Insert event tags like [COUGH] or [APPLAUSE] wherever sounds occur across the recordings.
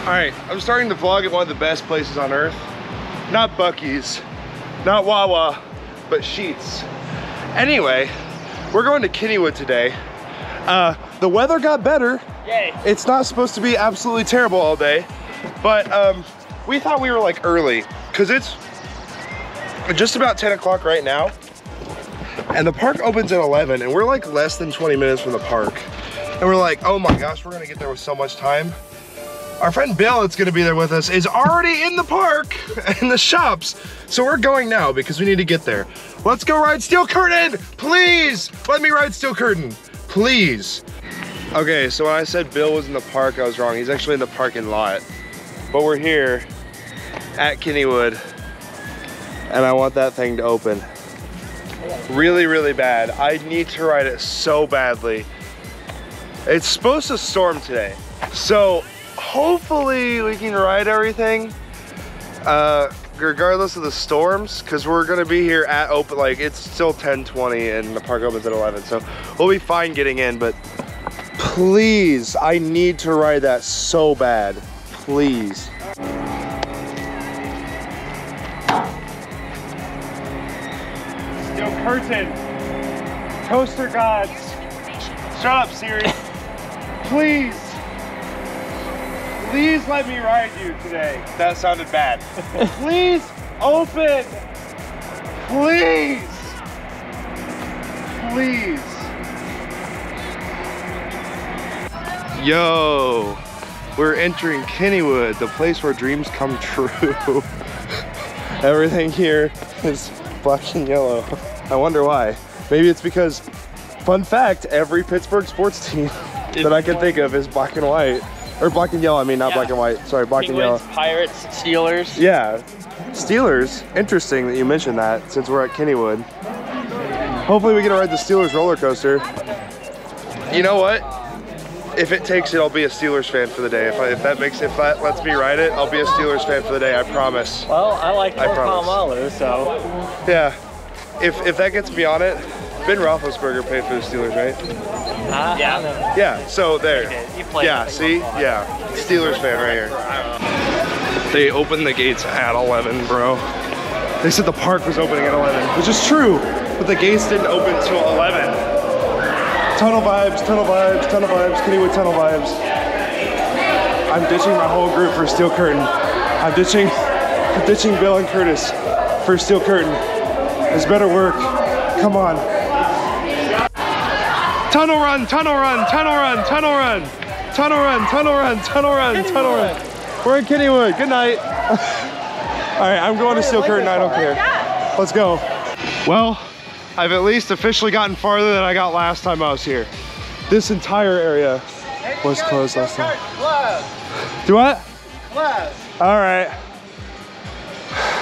All right, I'm starting to vlog at one of the best places on earth. Not Buc-ee's, not Wawa, but Sheetz. Anyway, we're going to Kennywood today. Uh, the weather got better. Yay. It's not supposed to be absolutely terrible all day, but um, we thought we were like early because it's just about 10 o'clock right now. And the park opens at 11 and we're like less than 20 minutes from the park. And we're like, oh my gosh, we're gonna get there with so much time. Our friend Bill that's gonna be there with us is already in the park, [LAUGHS] in the shops. So we're going now because we need to get there. Let's go ride Steel Curtain, please. Let me ride Steel Curtain, please. Okay, so when I said Bill was in the park, I was wrong. He's actually in the parking lot. But we're here at Kennywood and I want that thing to open. Really, really bad. I need to ride it so badly. It's supposed to storm today. So hopefully we can ride everything uh, regardless of the storms because we're gonna be here at open, like it's still 10:20 and the park opens at 11. So we'll be fine getting in, but please, I need to ride that so bad. Please. Steel curtain. Toaster gods. Shut up, Siri. [LAUGHS] Please. Please let me ride you today. That sounded bad. [LAUGHS] Please open. Please. Please. Yo, we're entering Kennywood, the place where dreams come true. [LAUGHS] Everything here is black and yellow. I wonder why. Maybe it's because, fun fact, every Pittsburgh sports team [LAUGHS] that I can think of is black and white. Or black and yellow, I mean, not Yeah. black and white. Sorry, black and yellow. Pirates, Steelers. Yeah. Steelers, interesting that you mentioned that since we're at Kennywood. Hopefully we get to ride the Steelers roller coaster. You know what? If it takes it, I'll be a Steelers fan for the day. If, I, if that makes it, if that lets me ride it, I'll be a Steelers fan for the day. I promise. Well, I like I North promise. Polamalu, so Yeah. If if that gets me on it, Ben Roethlisberger played for the Steelers, right? uh, yeah. Yeah. So there. You played Yeah. with See. Yeah. Steelers fan right here. They opened the gates at 11, bro. They said the park was opening at 11, which is true, but the gates didn't open till 11. Tunnel vibes, tunnel vibes, tunnel vibes, Kennywood tunnel vibes. I'm ditching my whole group for Steel Curtain. I'm ditching, I'm ditching Bill and Curtis for Steel Curtain. It's better work. Come on. Tunnel run, tunnel run, tunnel run, tunnel run, tunnel run, tunnel run, tunnel run, tunnel run. We're in Kennywood. Good night. All right, I'm going to Steel Curtain. I don't care. Let's go. Well, I've at least officially gotten farther than I got last time I was here. This entire area was closed last time. Do what? All right.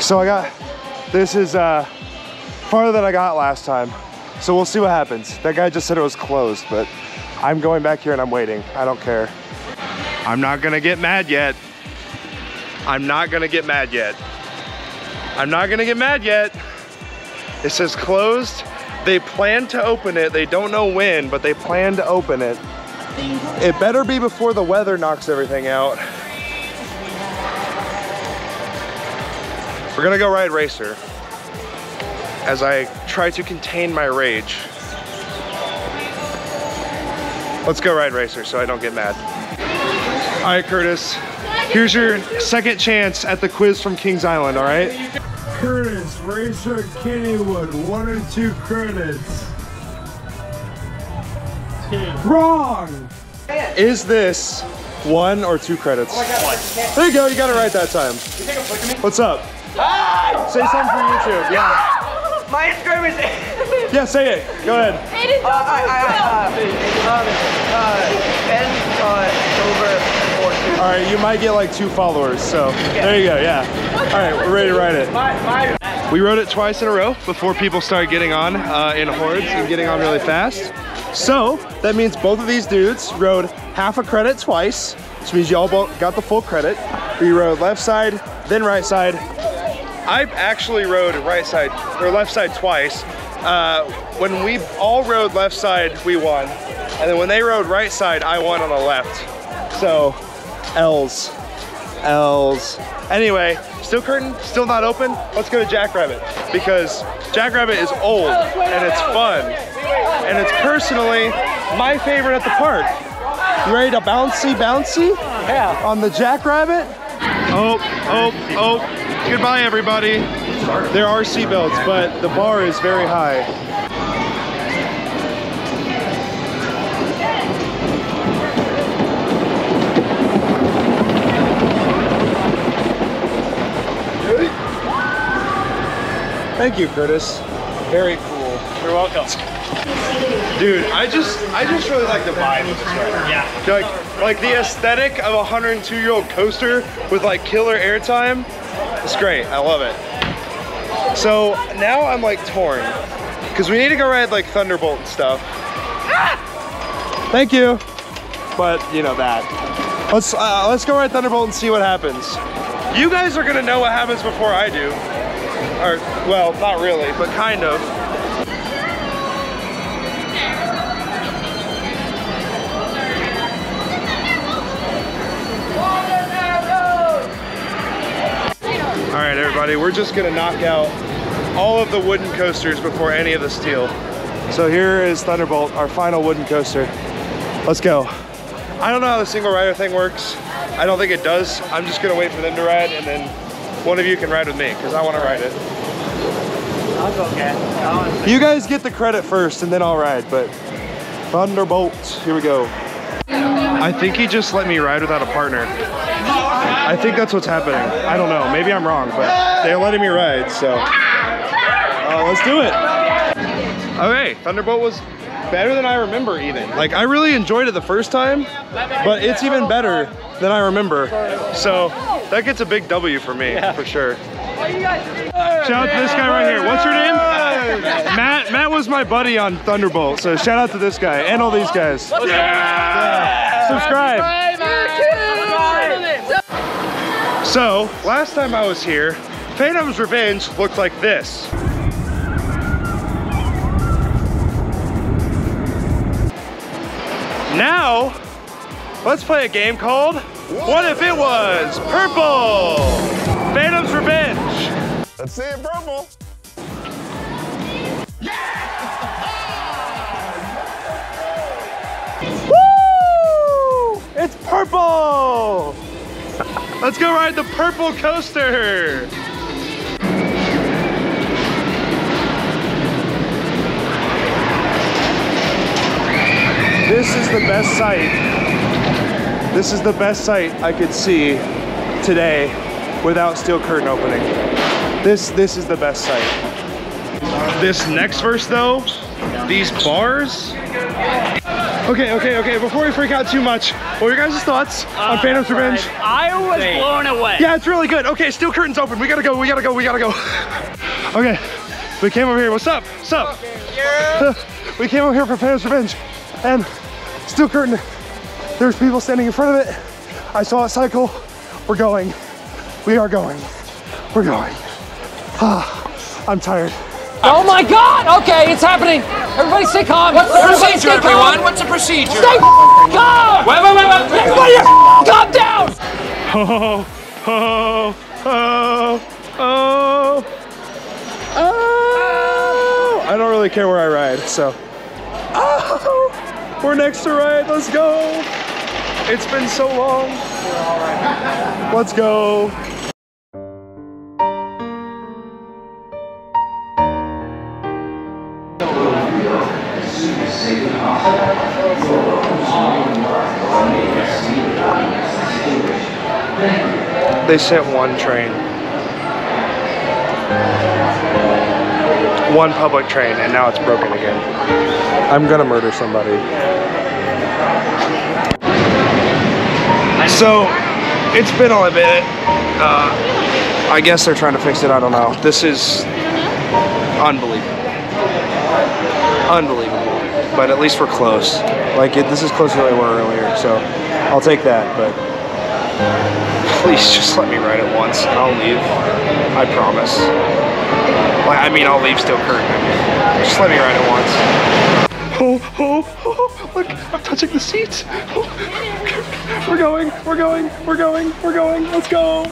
So I got, this is uh, farther than I got last time. So we'll see what happens. That guy just said it was closed, but I'm going back here and I'm waiting. I don't care. I'm not gonna get mad yet. I'm not gonna get mad yet. I'm not gonna get mad yet. It says closed. They plan to open it. They don't know when, but they plan to open it. It better be before the weather knocks everything out. We're gonna go ride Racer as I try to contain my rage. Let's go ride Racer so I don't get mad. All right, Curtis, here's your second chance at the quiz from Kings Island, all right? Curtis, Racer Kennywood, one or two credits. Two. Wrong! Is this one or two credits? There you go, you got it right that time. What's up? Say something for YouTube. Yeah. My Instagram is [LAUGHS] Yeah, say it. Go ahead. Hayden, uh, uh, uh, don't All right, you might get like two followers, so there you go, yeah. All right, we're ready to ride it. We rode it twice in a row before people started getting on uh, in hordes and getting on really fast. So that means both of these dudes rode half a credit twice, which means y'all both got the full credit. We rode left side, then right side. I actually rode right side or left side twice. Uh, when we all rode left side, we won. And then when they rode right side, I won on the left. So, L's. L's. Anyway, Steel Curtain, still not open. Let's go to Jackrabbit because Jackrabbit is old and it's fun. And it's personally my favorite at the park. You ready to bouncy bouncy? Yeah. On the Jackrabbit? Oh, oh, oh. Goodbye, everybody. There are seatbelts, but the bar is very high. Thank you, Curtis. Very cool. You're welcome. Dude, I just I just really like the vibe of this ride. Yeah. Like like the aesthetic of a 102 year old coaster with like killer airtime. It's great. I love it. So now I'm like torn because we need to go ride like Thunderbolt and stuff. Thank you. But you know that. Let's uh, let's go ride Thunderbolt and see what happens. You guys are gonna know what happens before I do. Or well, not really, but kind of. All right, everybody, we're just gonna knock out all of the wooden coasters before any of the steel. So here is Thunderbolt, our final wooden coaster. Let's go. I don't know how the single rider thing works. I don't think it does. I'm just gonna wait for them to ride and then one of you can ride with me because I wanna ride it. I'll go get You guys get the credit first and then I'll ride, but Thunderbolt, here we go. I think he just let me ride without a partner. I think that's what's happening. I don't know, maybe I'm wrong, but they're letting me ride, so. Uh, let's do it. Okay, Thunderbolt was better than I remember even. Like I really enjoyed it the first time, but it's even better than I remember. So that gets a big W for me, for sure. Shout out to this guy right here. What's your name? Matt. Matt was my buddy on Thunderbolt, so shout out to this guy and all these guys. Yeah. Subscribe. So last time I was here, Phantom's Revenge looked like this. Now, let's play a game called What If It Was Purple? Phantom's Revenge. Let's see it purple. Woo! It's purple! Let's go ride the purple coaster. This is the best sight. This is the best sight I could see today without steel curtain opening. This this is the best sight. This next verse though, these bars. Okay, okay, okay. Before we freak out too much, what are your guys' thoughts on Phantom's Revenge? I was blown away. Yeah, it's really good. Okay, steel curtain's open. We gotta go, we gotta go, we gotta go. okay, we came over here. What's up? What's up? [LAUGHS] we came over here for Phantom's Revenge. And steel curtain, there's people standing in front of it. I saw it cycle. We're going. We are going. We're going. Ah, [SIGHS] I'm tired. Oh my God! Okay, it's happening. Everybody stay calm. What's the Everybody procedure, stay calm. everyone? What's the procedure? Stay calm. Wait, wait, wait, wait. Everybody, calm down. Oh, oh, oh, oh, oh. I don't really care where I ride, so. Oh, we're next to ride. Let's go. It's been so long. Let's go. They sent one train. One public train, and now it's broken again. I'm gonna murder somebody. So, it's been a bit. Uh, I guess they're trying to fix it. I don't know. This is unbelievable. Unbelievable. But at least we're close. Like, it, this is closer than we were earlier, so I'll take that. But please just let me ride it once and I'll leave. I promise. Like, I mean, I'll leave steel curtain. Just let me ride it once. Oh, oh, oh, look, I'm touching the seats. Oh, we're going, we're going, we're going, we're going, let's go.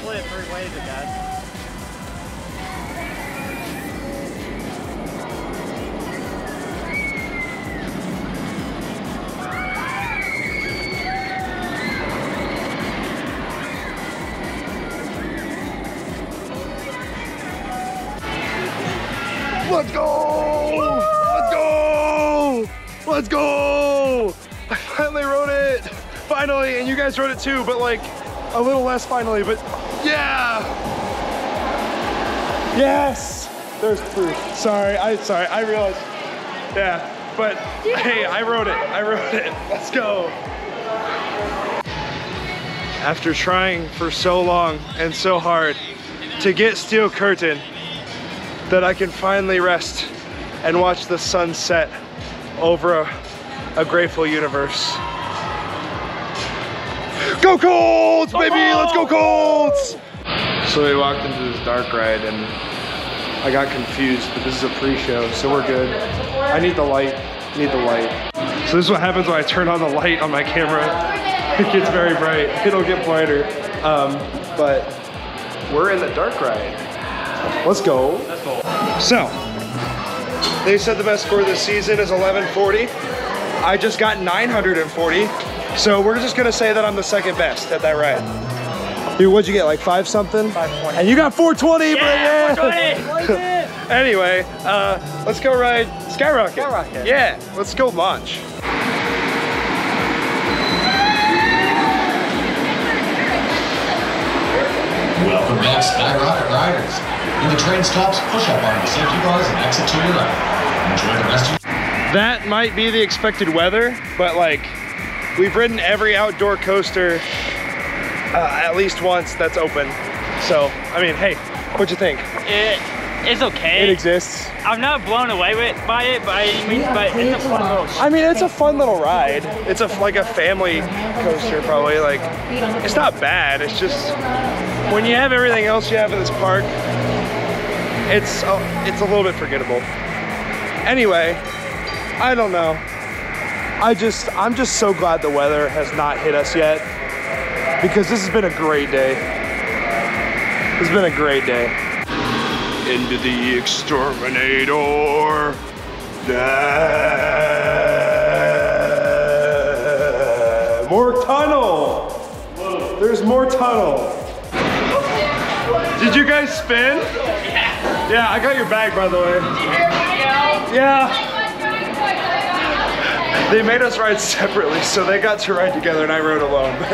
Split three ways, guys. Let's go! Let's go! Let's go! I finally wrote it. Finally, and you guys wrote it too, but like a little less finally, but yeah! Yes! There's proof. Sorry, I sorry, I realized. Yeah, but hey, I wrote it. I wrote it. Let's go. After trying for so long and so hard to get steel curtain, that I can finally rest and watch the sun set over a, a grateful universe. Go Colts, baby! Let's go Colts! So we walked into this dark ride and I got confused, but this is a pre-show, so we're good. I need the light, I need the light. So this is what happens when I turn on the light on my camera. [LAUGHS] It gets very bright, it'll get brighter. Um, but we're in the dark ride. Let's go. So, they said the best score this season is 1140. I just got 940. So we're just gonna say that I'm the second best at that ride. Dude, what'd you get, like five something? 520. And you got 420, Yeah, but yeah. [LAUGHS] anyway, uh, let's go ride Skyrocket. Skyrocket. Yeah, let's go launch. Welcome back, Skyrocket Riders. When the train stops, push up on the safety bars and exit to your right. Enjoy the rest of your That might be the expected weather, but like, we've ridden every outdoor coaster uh, at least once that's open. So, I mean, hey, what'd you think? It, it's okay. It exists. I'm not blown away with, by it, by any means, but it's a fun little I mean, it's a fun little ride. It's a like a family coaster, probably. Like, it's not bad. It's just when you have everything else you have in this park, it's a, it's a little bit forgettable. Anyway, I don't know. I just I'm just so glad the weather has not hit us yet because this has been a great day. It's been a great day. Into the exterminator. More tunnel. There's more tunnel. Did you guys spin? Yeah, I got your bag by the way. Yeah. They made us ride separately, so they got to ride together and I rode alone. [LAUGHS]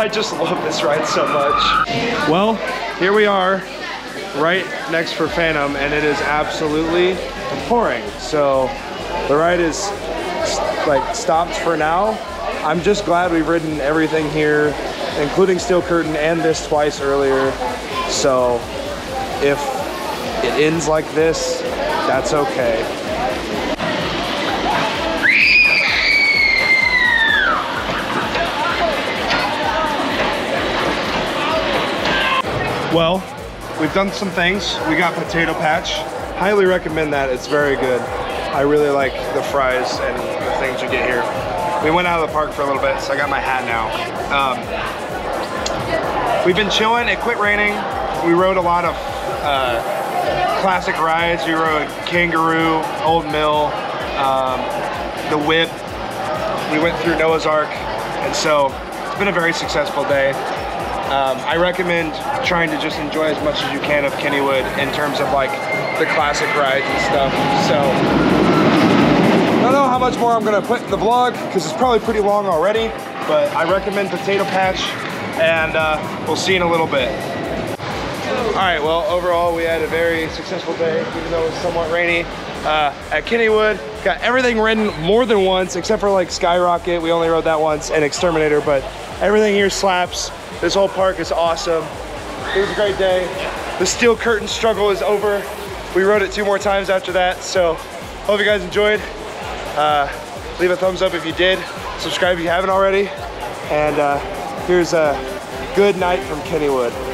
I just love this ride so much. Well, here we are, right next for Phantom, and it is absolutely pouring. So the ride is like stopped for now. I'm just glad we've ridden everything here, including Steel Curtain and this twice earlier. So if it ends like this, that's okay. Well, we've done some things. We got Potato Patch. Highly recommend that. It's very good. I really like the fries and the things you get here. We went out of the park for a little bit, so I got my hat now. Um, we've been chilling. It quit raining. We rode a lot of uh, classic rides. We rode Kangaroo, Old Mill, um, the Whip. We went through Noah's Ark, and so it's been a very successful day. Um, I recommend trying to just enjoy as much as you can of Kennywood in terms of like the classic rides and stuff. So I don't know how much more I'm gonna put in the vlog because it's probably pretty long already, but I recommend Potato Patch and uh, we'll see in a little bit. All right, well, overall, we had a very successful day, even though it was somewhat rainy. Uh, at Kennywood, got everything ridden more than once, except for like Skyrocket. We only rode that once, and Exterminator, but everything here slaps. This whole park is awesome. It was a great day. The steel curtain struggle is over. We rode it two more times after that, so hope you guys enjoyed. Uh, leave a thumbs up if you did. Subscribe if you haven't already. And uh, here's a good night from Kennywood.